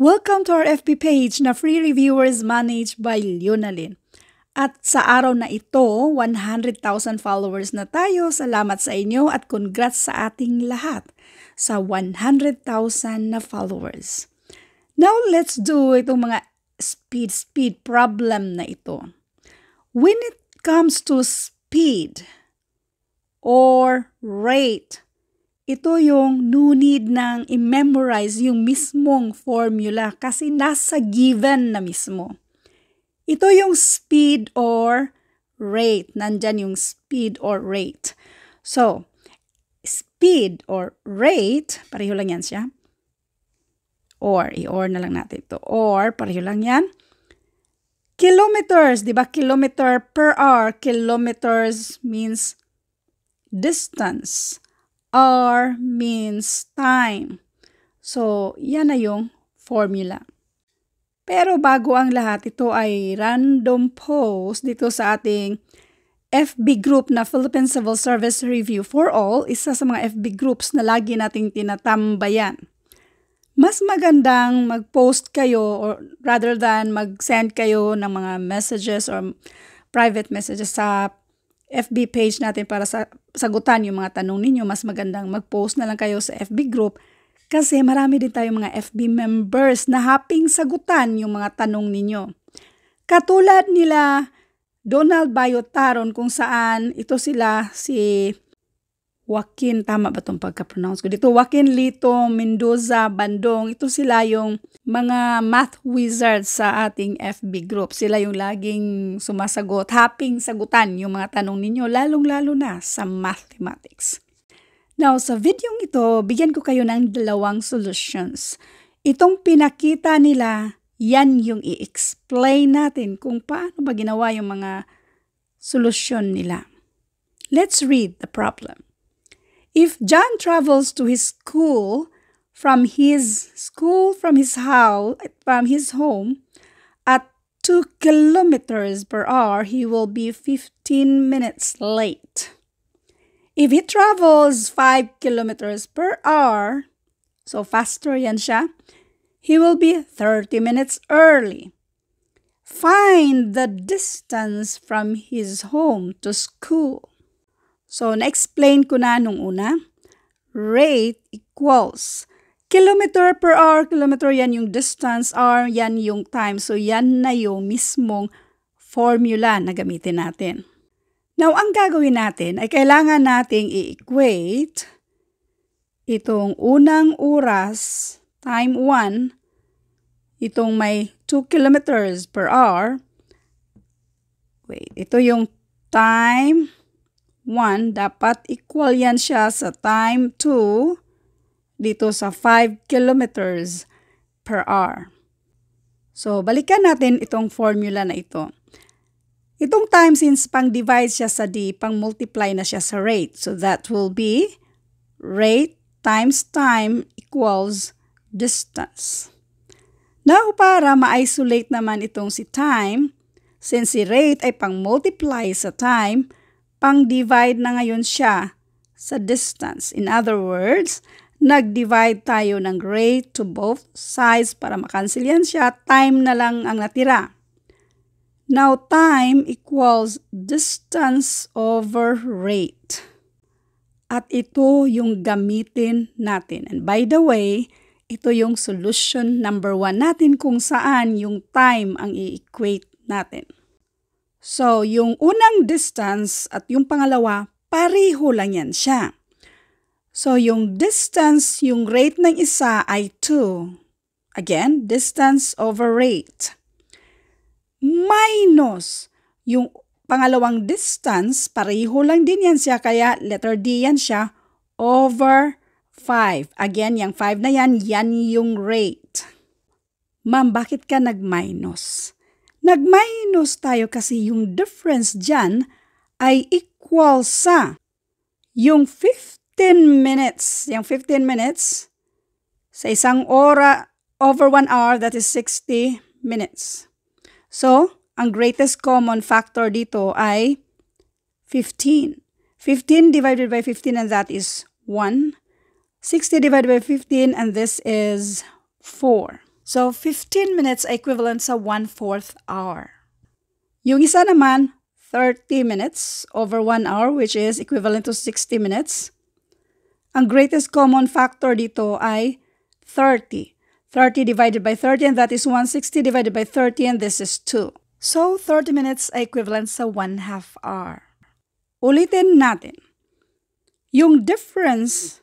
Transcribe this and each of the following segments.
Welcome to our FB page na free reviewers managed by Leonalyn. At sa araw na ito, 100,000 followers na tayo. Salamat sa inyo at congrats sa ating lahat sa 100,000 na followers. Now, let's do itong mga speed-speed problem na ito. When it comes to speed or rate, ito yung no need nang i-memorize yung mismong formula kasi nasa given na mismo. Ito yung speed or rate. Nandyan yung speed or rate. So, speed or rate, pareho lang yan siya. Or, i-or na lang natin ito. Or, pareho lang yan. Kilometers, di ba? Kilometer per hour. Kilometers means distance. R means time. So, yan na yung formula. Pero bago ang lahat, ito ay random post dito sa ating FB group na Philippine Civil Service Review for All, isa sa mga FB groups na lagi nating tinatambayan. Mas magandang mag-post kayo or rather than mag-send kayo ng mga messages or private messages sa FB page natin para sa sagutan yung mga tanong ninyo, mas magandang mag-post na lang kayo sa FB group kasi marami din tayong mga FB members na haping sagutan yung mga tanong ninyo. Katulad nila Donald Bayotaron kung saan ito sila si Joaquin, tama ba itong pagka-pronounce ko? Dito, Joaquin Lito, Mendoza, Bandong, ito sila yung mga math wizards sa ating FB group. Sila yung laging sumasagot, happing sagutan yung mga tanong ninyo, lalong-lalo na sa mathematics. Now, sa video ito, bigyan ko kayo ng dalawang solutions. Itong pinakita nila, yan yung i-explain natin kung paano ba ginawa yung mga solusyon nila. Let's read the problem. If John travels to his school from his school from his house from his home at 2 kilometers per hour, he will be 15 minutes late. If he travels 5 kilometers per hour, so faster yan he will be 30 minutes early. Find the distance from his home to school. So, na-explain ko na nung una. Rate equals kilometer per hour. Kilometer yan yung distance. R yan yung time. So, yan na yung mismong formula na gamitin natin. Now, ang gagawin natin ay kailangan nating i-equate itong unang oras, time 1, itong may 2 kilometers per hour. Wait, ito yung time 1, dapat equal yan siya sa time 2 dito sa 5 kilometers per hour. So, balikan natin itong formula na ito. Itong time since pang-divide siya sa D, pang-multiply na siya sa rate. So, that will be rate times time equals distance. Now, para ma-isolate naman itong si time, since si rate ay pang-multiply sa time, pang-divide na ngayon siya sa distance. In other words, nag-divide tayo ng rate to both sides para makancel yan siya. Time na lang ang natira. Now, time equals distance over rate. At ito yung gamitin natin. And by the way, ito yung solution number one natin kung saan yung time ang i-equate natin. So, yung unang distance at yung pangalawa, pareho lang yan siya. So, yung distance, yung rate ng isa ay 2. Again, distance over rate. Minus yung pangalawang distance, pareho lang din yan siya, kaya letter D yan siya, over 5. Again, yung 5 na yan, yan yung rate. Ma'am, bakit ka nag-minus? Nag-minus tayo kasi yung difference dyan ay equal sa yung 15 minutes. Yung 15 minutes sa isang ora over 1 hour, that is 60 minutes. So, ang greatest common factor dito ay 15. 15 divided by 15 and that is 1. 60 divided by 15 and this is 4. So, 15 minutes equivalent sa 1-4th hour. Yung isa naman, 30 minutes over 1 hour which is equivalent to 60 minutes. Ang greatest common factor dito ay 30. 30 divided by 30 and that is 160 divided by 30 and this is 2. So, 30 minutes equivalent sa 1 half hour. Ulitin natin. Yung difference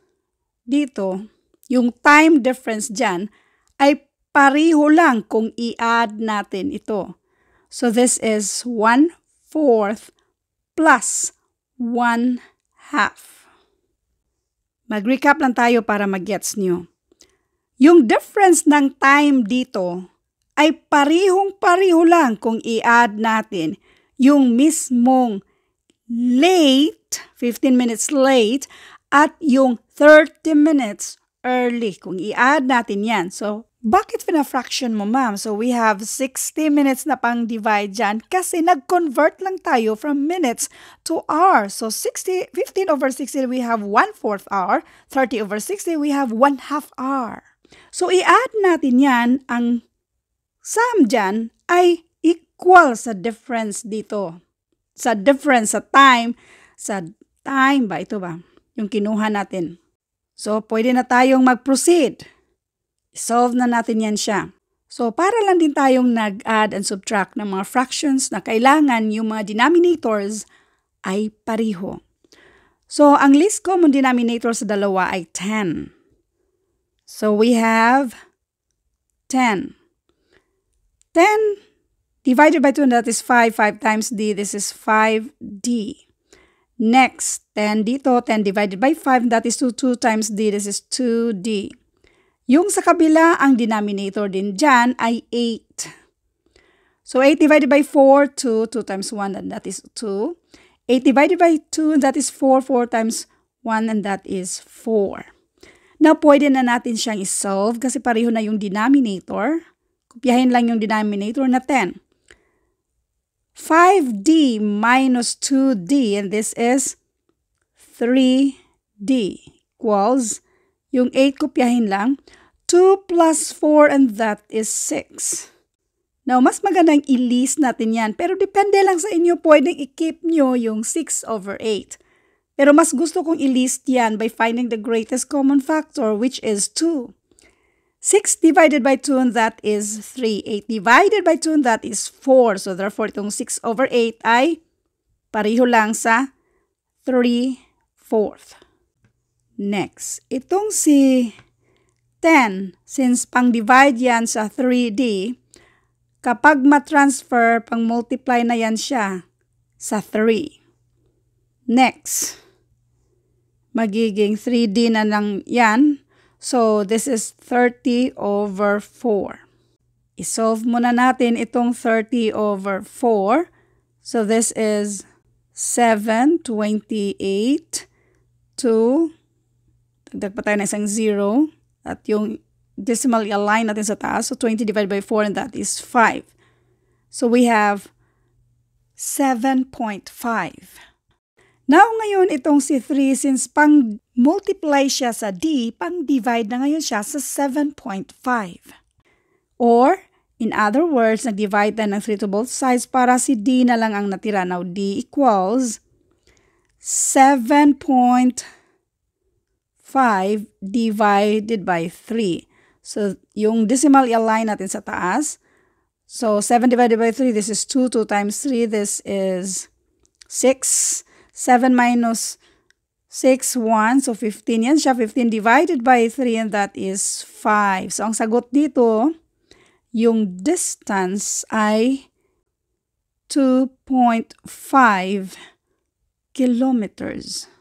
dito, yung time difference dyan, ay pariho lang kung i-add natin ito. So, this is 1 fourth plus 1 half. Mag-recap lang tayo para mag-gets nyo. Yung difference ng time dito ay parihong-pariho lang kung i-add natin yung mismong late, 15 minutes late, at yung 30 minutes early. Kung i-add natin yan. So, bakit pina-fraction mo, ma'am? So, we have 60 minutes na pang divide dyan kasi nag-convert lang tayo from minutes to hours. So, 60, 15 over 60, we have 1 fourth hour. 30 over 60, we have 1 half hour. So, i-add natin yan, ang sum dyan ay equal sa difference dito. Sa difference sa time, sa time ba? Ito ba? Yung kinuha natin. So, pwede na tayong mag-proceed. Solve na natin yan siya. So, para lang din tayong nag-add and subtract ng mga fractions na kailangan yung mga denominators ay pariho. So, ang least common denominator sa dalawa ay 10. So we have 10. 10 divided by 2, and that is 5. 5 times d, this is 5d. Next, 10 dito, 10 divided by 5, and that is 2. 2 times d, this is 2d. Yung sa kabila, ang denominator din dyan ay 8. So 8 divided by 4, 2. 2 times 1, and that is 2. 8 divided by 2, and that is 4. 4 times 1, and that is 4. Now, pwede na natin siyang isolve kasi pareho na yung denominator. Kopyahin lang yung denominator na 10. 5d minus 2d and this is 3d equals yung 8 kopyahin lang 2 plus 4 and that is 6. Now, mas magandang i-list natin yan pero depende lang sa inyo pwedeng i-keep nyo yung 6 over 8. Pero mas gusto kong i-list yan by finding the greatest common factor which is 2. 6 divided by 2 and that is 3. 8 divided by 2 and that is 4. So therefore itong 6 over 8 ay pariho lang sa 3 fourth. Next, itong si 10, since pang-divide yan sa 3D, kapag ma-transfer, pang-multiply na yan siya sa 3. Next, magiging 3D na lang yan. So, this is 30 over 4. Isolve muna natin itong 30 over 4. So, this is 7, 28, 2, dagdag pa tayo na isang 0, at yung decimal align natin sa taas. So, 20 divided by 4 and that is 5. So, we have 7.5. Now, ngayon itong si 3, since pang multiply siya sa D, pang divide na ngayon siya sa 7.5. Or, in other words, nag-divide na ng 3 to both sides para si D na lang ang natira. Now, D equals 7.5 divided by 3. So, yung decimal i-align natin sa taas. So, 7 divided by 3, this is 2. 2 times 3, this is 6. 7 minus 6, 1. So, 15 yan siya. 15 divided by 3 and that is 5. So, ang sagot dito, yung distance ay 2.5 kilometers.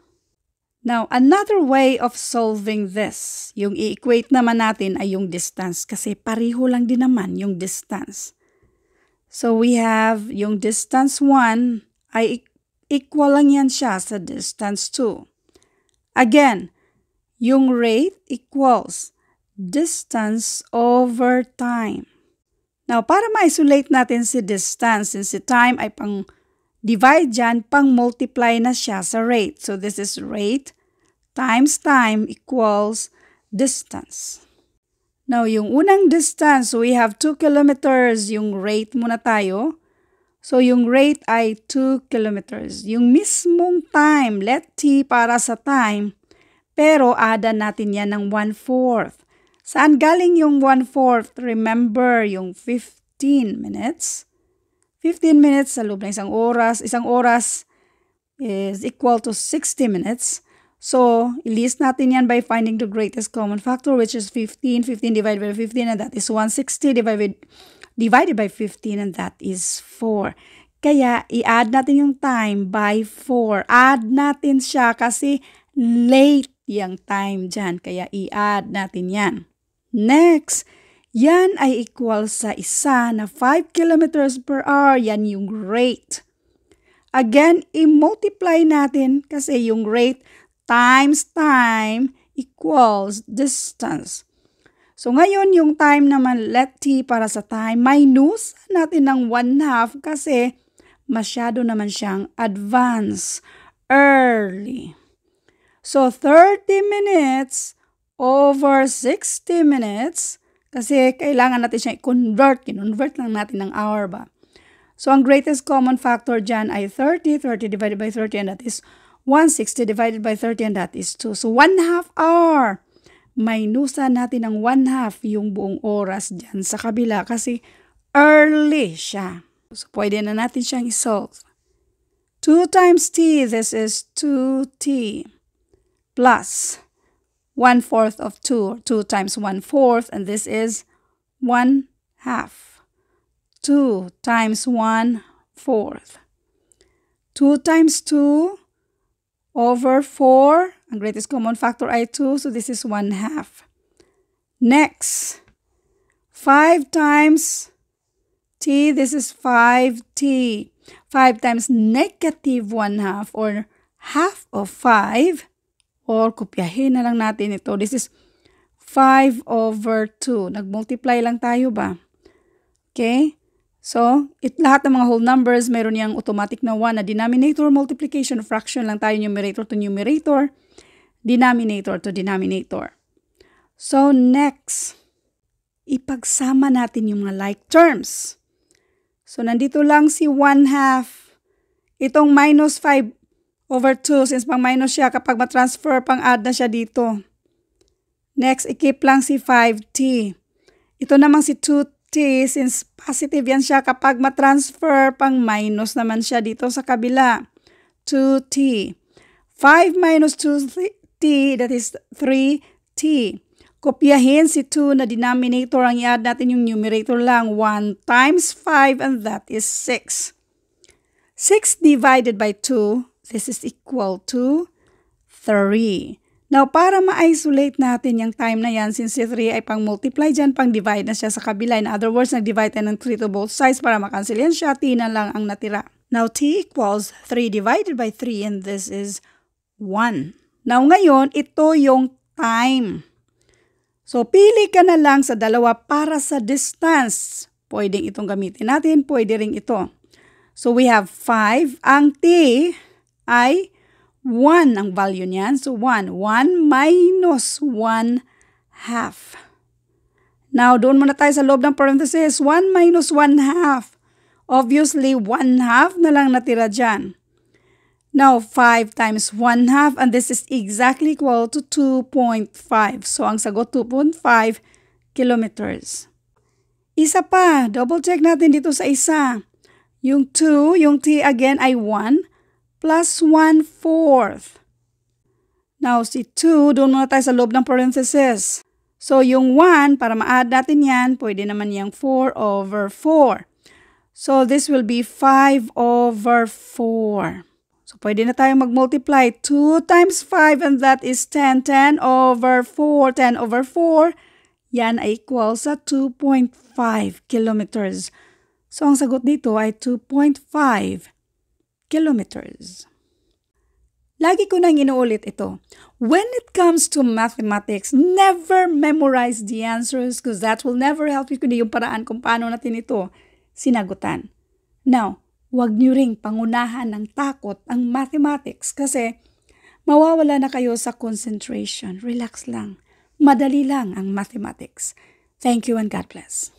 Now, another way of solving this, yung i-equate naman natin ay yung distance kasi pariho lang din naman yung distance. So, we have yung distance 1 ay equal lang yan siya sa distance 2. Again, yung rate equals distance over time. Now, para ma-isolate natin si distance, since si time ay pang divide dyan, pang multiply na siya sa rate. So, this is rate times time equals distance. Now, yung unang distance, we have 2 kilometers. Yung rate muna tayo. So, yung rate ay 2 kilometers. Yung mismong time, let t para sa time, pero ada natin yan ng 1-4. Saan galing yung 1-4? Remember, yung 15 minutes. 15 minutes sa loob ng isang oras. Isang oras is equal to 60 minutes. So, list natin yan by finding the greatest common factor which is 15. 15 divided by 15 and that is 160 divided, divided by 15 and that is 4. Kaya, i-add natin yung time by 4. Add natin siya kasi late yung time dyan. Kaya, i-add natin yan. Next, yan ay equal sa isa na 5 kilometers per hour. Yan yung rate. Again, i-multiply natin kasi yung rate times time equals distance. So ngayon yung time naman, let t para sa time, minus natin ng 1 half kasi masyado naman siyang advance, early. So 30 minutes over 60 minutes kasi kailangan natin siya i-convert. Kinonvert lang natin ng hour ba. So ang greatest common factor dyan ay 30. 30 divided by 30 and that is 160 divided by 30 and that is 2. So, 1 half hour. Minusan natin ng 1 half yung buong oras dyan sa kabila kasi early siya. So, pwede na natin siyang isolve. 2 times t, this is 2t plus 1 fourth of 2, or 2 times 1 fourth, and this is 1 half. 2 times 1 fourth. 2 times 2 over 4. Ang greatest common factor ay 2, so this is 1 half. Next, 5 times t, this is 5t. 5 times negative 1 half or half of 5 or kopyahin na lang natin ito. This is 5 over 2. Nag-multiply lang tayo ba? Okay? So, it lahat ng mga whole numbers, meron niyang automatic na 1 na denominator, multiplication, fraction lang tayo numerator to numerator, denominator to denominator. So, next, ipagsama natin yung mga like terms. So, nandito lang si 1 half. Itong minus 5 over 2, since pang minus siya, kapag matransfer, pang add na siya dito. Next, ikip lang si 5t. Ito namang si 2t 50 since positive yan siya kapag matransfer pang minus naman siya dito sa kabila. 2t. 5 minus 2t that is 3t. Kopyahin si 2 na denominator ang i-add natin yung numerator lang. 1 times 5 and that is 6. 6 divided by 2, this is equal to 3. Now, para ma-isolate natin yung time na yan, since si 3 ay pang-multiply dyan, pang-divide na siya sa kabila. In other words, nag-divide tayo ng 3 to both sides para makancel yan siya, t na lang ang natira. Now, t equals 3 divided by 3 and this is 1. Now, ngayon, ito yung time. So, pili ka na lang sa dalawa para sa distance. Pwedeng itong gamitin natin, pwede rin ito. So, we have 5. Ang t ay 1 ang value niyan. So, 1. 1 minus 1 half. Now, doon muna tayo sa loob ng parenthesis. 1 minus 1 half. Obviously, 1 half na lang natira dyan. Now, 5 times 1 half, and this is exactly equal to 2.5. So, ang sagot, 2.5 kilometers. Isa pa, double check natin dito sa isa. Yung 2, yung t again ay 1 plus 1 fourth. Now, si 2, doon muna tayo sa loob ng parenthesis. So, yung 1, para ma-add natin yan, pwede naman yung 4 over 4. So, this will be 5 over 4. So, pwede na tayong mag-multiply. 2 times 5 and that is 10. 10 over 4. 10 over 4. Yan ay equal sa 2.5 kilometers. So, ang sagot dito ay 2.5 kilometers. Lagi ko nang inuulit ito. When it comes to mathematics, never memorize the answers because that will never help you kundi yung paraan kung paano natin ito sinagutan. Now, huwag niyo ring pangunahan ng takot ang mathematics kasi mawawala na kayo sa concentration. Relax lang. Madali lang ang mathematics. Thank you and God bless.